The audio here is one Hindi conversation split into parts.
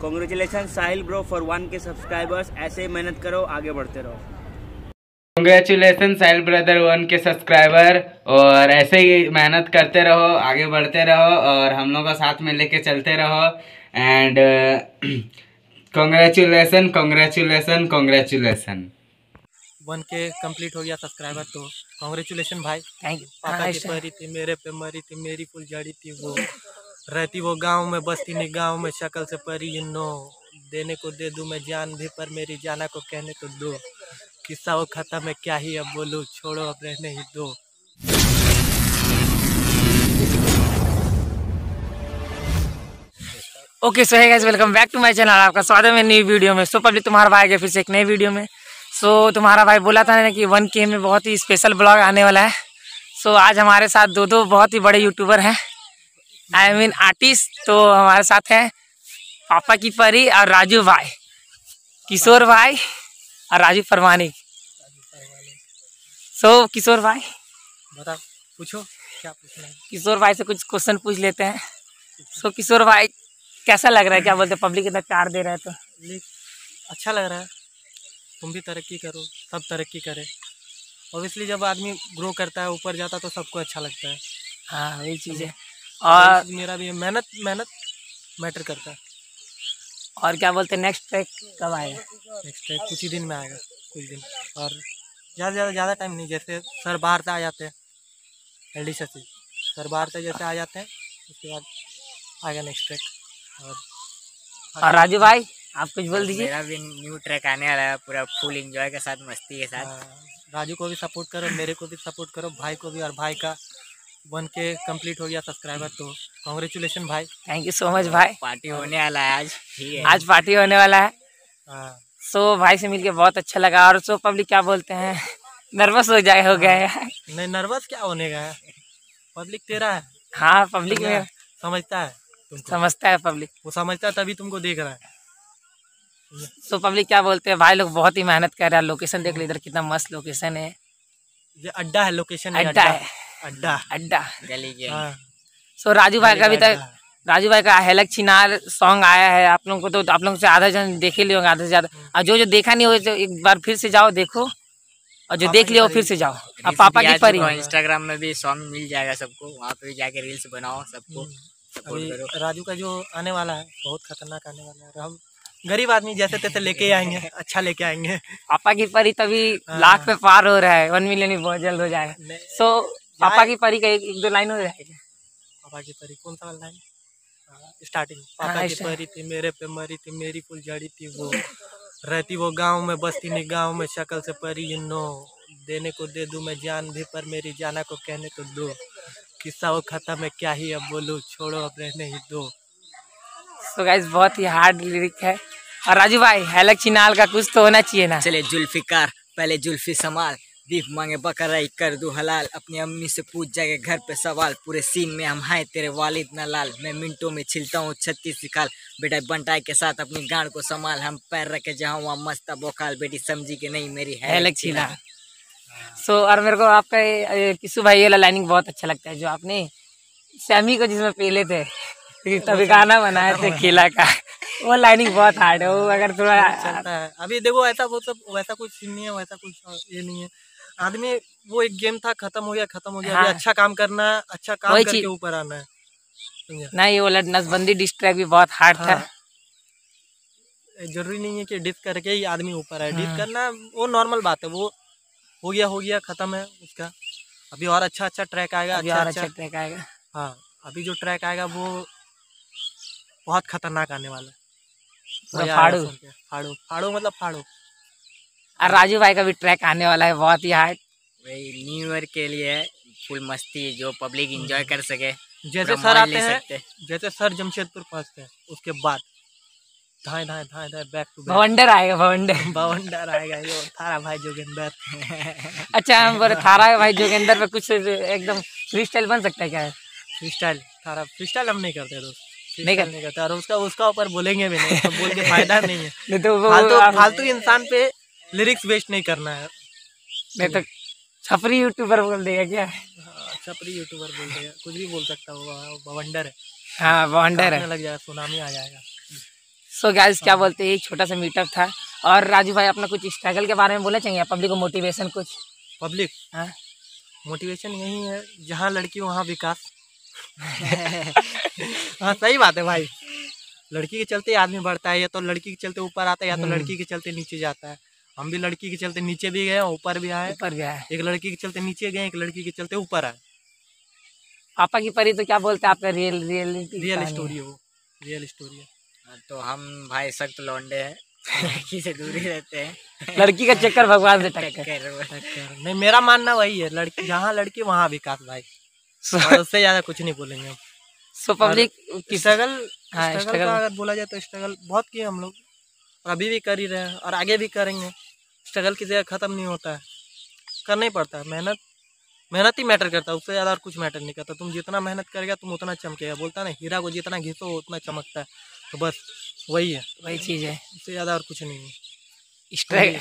Congratulation Sahil bro for one K subscribers ऐसे ही मेहनत करो आगे बढ़ते रहो। Congratulation Sahil brother one K subscriber और ऐसे ही मेहनत करते रहो आगे बढ़ते रहो और हम लोग को साथ में लेके चलते रहो। And congratulation congratulation congratulation one K complete हो गया सब्सक्राइबर तो। कॉन्ग्रेचुलेशन भाई। थैंक यू पापा की परी थी मेरे पे मरी थी मेरी फुल जड़ी थी वो। रहती वो गाँव में बसती नहीं गाँव में शक्ल से परी यू नो देने को दे दूँ मैं जान भी पर मेरी जाना को कहने तो दो। किस्सा वो खत्म है क्या ही अब बोलूँ छोड़ो अब रहने ही दो। ओके सो है welcome back to my channel आपका स्वागत है न्यू वीडियो में। सो पब्लिक तुम्हारा भाई गया फिर से एक नई वीडियो में। सो so, तुम्हारा भाई बोला था ना कि वन के में बहुत ही स्पेशल ब्लॉग आने वाला है। सो so, आज हमारे साथ दो दो बहुत ही बड़े यूट्यूबर हैं। आई मीन आर्टिस्ट तो हमारे साथ हैं पापा की परी और राजू भाई किशोर भाई और राजू परमानिक सो किशोर भाई? बता पूछो क्या पूछना है? किशोर भाई से कुछ क्वेश्चन पूछ लेते हैं। सो किशोर भाई कैसा लग रहा है? क्या बोलते हैं? पब्लिक इतना प्यार दे रहा है तो। अच्छा लग रहा है। तुम भी तरक्की करो सब तरक्की करे। ऑब्वियसली जब आदमी ग्रो करता है ऊपर जाता है तो सबको अच्छा लगता है। हाँ वही चीज़ है। और मेरा भी मेहनत मेहनत मैटर करता है। और क्या बोलते हैं नेक्स्ट ट्रैक कब आएगा? नेक्स्ट ट्रैक कुछ ही दिन में आएगा कुछ दिन। और ज़्यादा ज़्यादा ज़्यादा टाइम नहीं जैसे सर बाहर से आ जाते हैं एल डी से। सर बाहर से जैसे आ जाते हैं उसके बाद आएगा नेक्स्ट ट्रैक और और राजू भाई आप कुछ बोल दीजिए। मेरा भी न्यू ट्रैक आने वाला है पूरा फुल एंजॉय के साथ मस्ती के साथ। हाँ, राजू को भी सपोर्ट करो मेरे को भी सपोर्ट करो भाई को भी और भाई का वन के कंप्लीट हो गया सब्सक्राइबर तो कॉन्ग्रेचुलेशन भाई। थैंक यू सो मच भाई। पार्टी होने वाला है आज। ठीक है। आज पार्टी होने वाला है। हाँ। सो भाई से मिलके बहुत अच्छा लगा और सो पब्लिक क्या बोलते हैं? नर्वस हो जाए हो गए नहीं नर्वस क्या होने का है? पब्लिक तेरा है। हाँ पब्लिक में समझता है तुमको। समझता है पब्लिक वो समझता है तभी तुमको देख रहा है। सो so, पब्लिक क्या बोलते हैं? भाई लोग बहुत ही मेहनत कर रहे हैं। लोकेशन देख लो इधर कितना मस्त लोकेशन है। ये अड्डा है लोकेशन है अड्डा अड्डा। है। अड्डा। अड्डा गली के। हाँ। सो राजू भाई का अभी अड्डा। तक राजू भाई का हेलक छिनार सॉन्ग आया है। आप लोगों को तो आप लोग से आधा जन देखे लिए होंगे आधे से ज़्यादा। और जो जो देखा नहीं हो तो एक बार फिर से जाओ देखो। और जो देख लिया। फिर से जाओ। अब पापा की परी। इंस्टाग्राम में भी सॉन्ग मिल जाएगा सबको। वहाँ पे भी जाके रील्स बनाओ सबको करो। राजू का जो आने वाला है बहुत खतरनाक आने वाला है। हम गरीब आदमी जैसे तैसे लेके आएँगे अच्छा लेके आएँगे। पापा की परी तभी हाँ। लाख पे पार हो रहा है। वन मिलियन भी बहुत जल्द हो जाएगा। सो पापा की परी का एक, एक दो लाइन हो जाएगा। पापा की परी कौन सा लाइन? स्टार्टिंग हाँ, पापा की परी थी मेरे पे मरी थी मेरी फुल जड़ी थी वो। रहती वो गाँव में बसती नहीं गाँव में शक्ल से परी यू नो देने को दे दूँ मैं जान भी पर मेरी जाना को कहने तो दो। किस्सा वो खत्म है क्या ही अब बोलूँ छोड़ो अब रहने ही दो। सो गाइस बहुत ही हार्ड लिरिक है। और राजू भाई हेलक छिनाल का कुछ तो होना चाहिए ना। चले जुल्फिकार पहले जुल्फी संभाल। बीफ मांगे बकरा कर दू हलाल। अपनी अम्मी से पूछ जाएगा घर पे सवाल पूरे सीन में हम हाय तेरे वालिद न लाल। मैं मिनटों में छिलता हूँ छत्तीस निकाल बेटा बंटाई के साथ अपनी गांड को संभाल। हम पैर रखे जहाँ वहाँ मस्ता बोकाल बेटी समझी के नहीं मेरी है हेलक छिनाल सो और मेरे को आपका किसू भाई वाला लाइनिंग बहुत अच्छा लगता है जो आपने सैमी को जिसमें पहले थे तभी गाना बनाए थे खिला का। वो लाइनिंग बहुत हार्ड है वो अगर थोड़ा अभी देखो ऐसा वो सब वैसा कुछ सीन नहीं है वैसा कुछ ये नहीं है। आदमी वो एक गेम था खत्म हो गया खत्म हो गया हाँ। अच्छा काम करना है अच्छा काम करके ऊपर आना है? नहीं वो नसबंदी डिस्ट्रैक्ट भी बहुत हार्ड हाँ। था। ज़रूरी नहीं है कि डिस करके ही आदमी ऊपर है डिस हाँ। करना वो नॉर्मल बात है वो हो गया हो गया खत्म है उसका अभी और अच्छा अच्छा ट्रैक आएगा अभी अच्छा और अच्छा अच्छा ट्रैक आएगा हाँ अभी जो ट्रैक आएगा वो बहुत खतरनाक आने वाला है आएगा फाड़ू। फाड़ू फाड़ू मतलब फाड़ू और राजू भाई का भी ट्रैक आने वाला है बहुत ही हार्ड वही न्यू ईयर के लिए फुल मस्ती जो पब्लिक एंजॉय कर सके जैसे सर आते हैं जैसे सर जमशेदपुर पहुँचते हैं उसके बाद धाए धाए धाए धाए बैक टू भवंडर आएगा भवंडर। बवंडर आएगा ये थारा भाई जोगिंदर। अच्छा हम बोले थारा भाई जोगेंद्र पे कुछ एकदम फ्री स्टाइल बन सकता है क्या? फ्री स्टाइल थारा फ्री स्टाइल हम नहीं करते दोस्त। नहीं नहीं करते। नहीं करते और उसका उसका ऊपर बोलेंगे भी नहीं तो बोल के फ़ायदा नहीं है। नहीं तो फालतू फालतू इंसान पे लिरिक्स वेस्ट नहीं करना है। नहीं तो छपरी यूट्यूबर बोल देगा क्या? हाँ, छपरी यूट्यूबर बोल देगा कुछ भी बोल सकता है बवंडर है। हाँ काटने है। लग जाएगा सुनामी आ जाएगा। सो so गाइस क्या बोलते हैं? एक छोटा सा मीटअप था। और राजू भाई अपना कुछ स्ट्रगल के बारे में बोले चाहिए? पब्लिक को मोटिवेशन कुछ? पब्लिक हाँ। मोटिवेशन यही है जहाँ लड़की वहाँ विकास। हाँ सही बात है भाई। लड़की के चलते आदमी बढ़ता है या तो लड़की के चलते ऊपर आता है या तो हम्म। लड़की के चलते नीचे जाता है। हम भी लड़की के चलते नीचे भी गए ऊपर भी आए। ऊपर है एक लड़की के चलते नीचे गए एक लड़की के चलते ऊपर आए। पापा की परी तो क्या बोलते हैं आपका रियल रियलिटी रियल स्टोरी है वो रियल स्टोरी है तो हम भाई सख्त लौंडे हैं लड़की से दूर ही रहते हैं। लड़की का चक्कर भगवान से टक्कर। टक्कर नहीं मेरा मानना वही है लड़की जहाँ लड़की वहाँ विकास भाई। और उससे ज़्यादा कुछ नहीं बोलेंगे हम। सो पब्लिक स्ट्रगल हाँ, स्ट्रगल का अगर बोला जाए तो स्ट्रगल बहुत किए हम लोग। और अभी भी कर ही रहे हैं और आगे भी करेंगे। स्ट्रगल की जगह ख़त्म नहीं होता है। करना ही पड़ता है। मेहनत मेहनत ही मैटर करता है। उससे ज़्यादा और कुछ मैटर नहीं करता। तुम जितना मेहनत करेगा तुम उतना चमकेगा। बोलता है ना हीरा को जितना घिसो उतना चमकता है। तो बस वही है। वही चीज़ है। उससे ज़्यादा और कुछ नहीं है। स्ट्रगल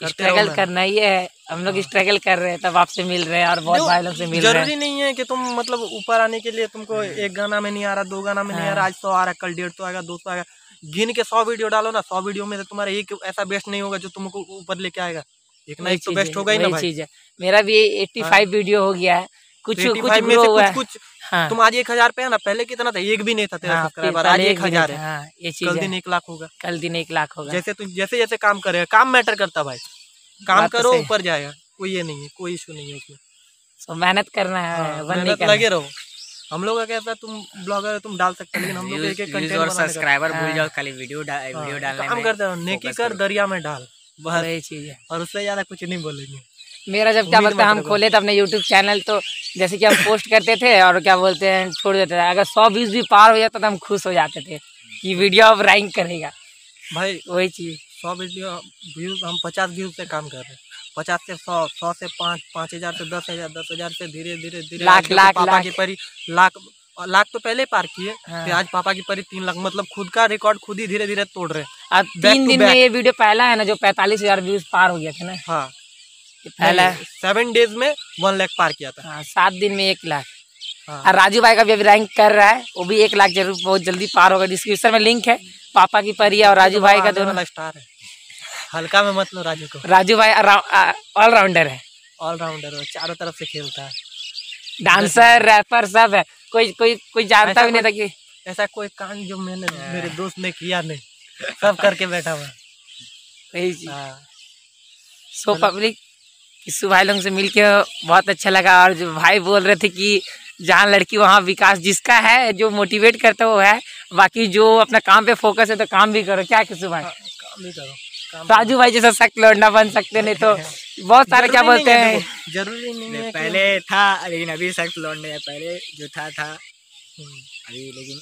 स्ट्रगल करना ही है। हम लोग स्ट्रगल कर रहे हैं तब आपसे मिल रहे हैं और बहुत भाई लोग से मिल रहे हैं। ज़रूरी नहीं है कि तुम मतलब ऊपर आने के लिए तुमको एक गाना में नहीं आ रहा दो गाना में नहीं आ रहा आज तो आ रहा है कल डेढ़ सौ आएगा दो सौ आएगा। गिन के सौ वीडियो डालो ना सौ वीडियो में से तुम्हारा एक ऐसा बेस्ट नहीं होगा जो तुमको ऊपर लेके आएगा। एक ना एक तो बेस्ट होगा ही ना भाई। चीज़ है। मेरा भी एट्टी फाइव वीडियो हो गया है। कुछ कुछ में से कुछ कुछ हाँ। तुम आज एक हज़ार पे है ना पहले कितना था? एक भी नहीं था तेरा हाँ, सब्सक्राइबर आज एक हज़ार है। हाँ ये कल दिन एक लाख होगा। कल दिन एक लाख होगा। जैसे तुम जैसे जैसे काम करेगा। काम मैटर करता भाई। काम तो करो ऊपर जाएगा। कोई ये नहीं है कोई इशू नहीं है उसमें। मेहनत करना है हाँ, मेहनत लगे रहो। हम लोग का कहता है तुम ब्लॉगर तुम डाल सकते हो लेकिन हम लोग एक एक कंटेंट और सब्सक्राइबर भूल हाँ। जाओ खाली वीडियो डा, वीडियो हाँ, डालने काम में करते रहो नेकी कर दरिया में डाल। बस। वही चीज़ है। और उससे ज़्यादा कुछ नहीं बोलेंगे। मेरा जब क्या बोलते हैं हम खोले थे अपने यूट्यूब चैनल तो जैसे कि हम पोस्ट करते थे और क्या बोलते हैं छोड़ देते थे। अगर सौ व्यूज़ भी पार हो जाता तो हम खुश हो जाते थे कि वीडियो अब रैंक करेगा। भाई वही चीज़। सौ वीडियो व्यूज़ हम पचास व्यूज़ से काम कर रहे हैं। पचास से सौ सौ से पाँच पाँच हज़ार से दस हज़ार दस हज़ार से धीरे धीरे धीरे लाख, लाख, पापा लाख। की परी लाख लाख तो पहले पार किए हाँ। फिर आज पापा की परी तीन लाख मतलब खुद का रिकॉर्ड खुद ही धीरे धीरे तोड़ रहे हैं। अब तीन दिन में ये वीडियो पहला है ना जो पैंतालीस हज़ार व्यूज़ पार हो गया था ना? हाँ। पहला सेवन डेज़ में वन लाख पार किया था। हाँ सात दिन में एक लाख। हाँ। राजू भाई का भी अभी रैंक कर रहा है वो भी एक लाख ज़रूर बहुत जल्दी पार होगा। डिस्क्रिप्शन में लिंक है पापा की परी और राजू भाई का दोनों। स्टार है। हल्का में मत लो राजू को। राजू भाई ऑलराउंडर है। ऑलराउंडर है चारों तरफ़ से खेलता है। डांसर रैपर सब है। कोई कोई कोई जानता भी नहीं था कि ऐसा कोई कांड जो मैंने मेरे दोस्त ने किया नहीं। सब करके बैठा हुआ। है। वही चीज़। हाँ। सो पब्लिक किस्सू भाई लोगों से मिलके बहुत अच्छा लगा। और जो भाई बोल रहे थे कि जहाँ लड़की वहाँ विकास जिसका है जो मोटिवेट करता है वो है। बाकी जो अपना काम पे फोकस है तो काम भी करो। क्या किस्सू भाई? काम भी करो। काम राजू भाई जैसा सख्त लौंडा बन सकते नहीं तो बहुत सारे क्या बोलते है, हैं? ज़रूरी नहीं है पहले था लेकिन अभी सख्त लौटने है पहले जो था था। हम्म, अभी लेकिन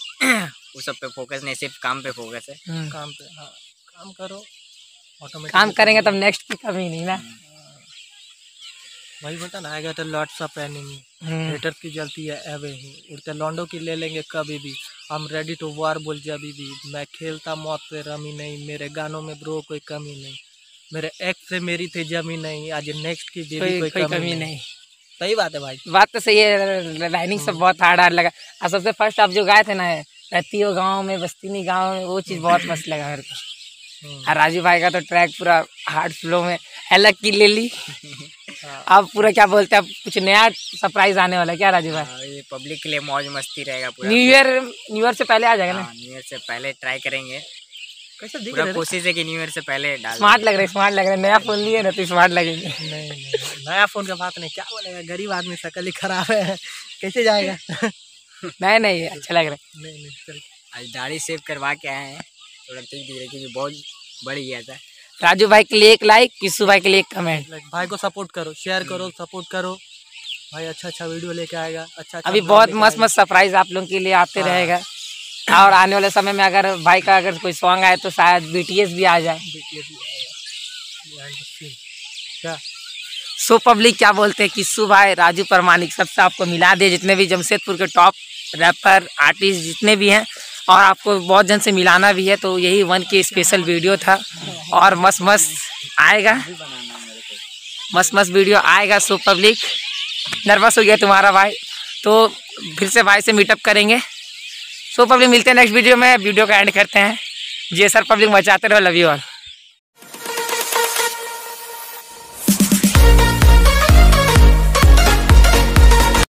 वो सब पे फोकस नहीं सिर्फ़ काम पे फोकस है। हम्म, काम पे हाँ काम करो काम करेंगे तब नेक्स्ट की कमी नहीं ना। वही बोलता ना आएगा तो लॉट्स ऑफ़ एनिमी हम्म, की जलती है एवे ही उड़ते लॉन्डो की ले लेंगे कभी भी। हम रेडी टू वार बोल अभी भी। मैं खेलता मौत से रमी नहीं। मेरे गानों में ब्रो कोई कमी नहीं। मेरे एक्स से मेरी थी जमी नहीं। आज नेक्स्ट की भी कोई कोई, कोई कमी, कमी नहीं। सही बात है भाई। बात तो सही है। लाइनिंग सब बहुत हार्ड हार्ड लगा। और सबसे फ़र्स्ट आप जो गाए थे ना रहती हो गाँव में बस्तीनी गाँव में वो चीज़ बहुत मस्त लगा मेरे को। हम्म, और राजू भाई का तो ट्रैक पूरा हार्ड फ्लो में। अलग की ले ली। हाँ। अब पूरा क्या बोलते हैं अब कुछ नया सरप्राइज़ आने वाला है क्या राजू भाई? हाँ, ये पब्लिक के लिए मौज मस्ती रहेगा पूरा। न्यू ईयर न्यू ईयर से पहले आ जाएगा ना? हाँ, न्यू ईयर से पहले ट्राई करेंगे। कैसे दिख पूरा रहे कोशिश है कि न्यू ईयर से पहले डाल स्मार्ट लग रहा है स्मार्ट लग रहा है। नया फ़ोन लिए ना तो स्मार्ट लगेंगे। नहीं नहीं नहीं, नया फ़ोन का बात नहीं क्या बोलेगा? गरीब आदमी शकल ही खराब है। कैसे जाएगा? नहीं नहीं अच्छा लग रहा है। नहीं नहीं चल। आज दाढ़ी सेव करवा के आए हैं। थोड़ा ठीक दिख रहा है क्योंकि बहुत बढ़ गया था राजू भाई के लिए एक लाइक किस्सू भाई के लिए एक कमेंट भाई को सपोर्ट करो शेयर करो सपोर्ट करो. भाई अच्छा अच्छा वीडियो लेके आएगा अच्छा अच्छा अभी बहुत मस्त मस्त सरप्राइज़ आप लोगों के लिए आते हाँ। रहेगा. और आने वाले समय में अगर भाई का अगर कोई सॉन्ग आए तो शायद बीटीएस भी आ जाए। क्या सो पब्लिक क्या बोलते हैं? किस्सू भाई राजू परमानिक सबसे आपको मिला दे जितने भी जमशेदपुर के टॉप रैपर आर्टिस्ट जितने भी हैं. और आपको बहुत जन से मिलाना भी है तो यही वन की स्पेशल वीडियो था। और मस्त मस्त आएगा। मस्त मस्त वीडियो आएगा सो पब्लिक नर्वस हो गया तुम्हारा भाई। तो फिर से भाई से मीटअप करेंगे। सो पब्लिक मिलते हैं नेक्स्ट वीडियो में। वीडियो का एंड करते हैं। जी सर पब्लिक मचाते रहो लव यू ऑल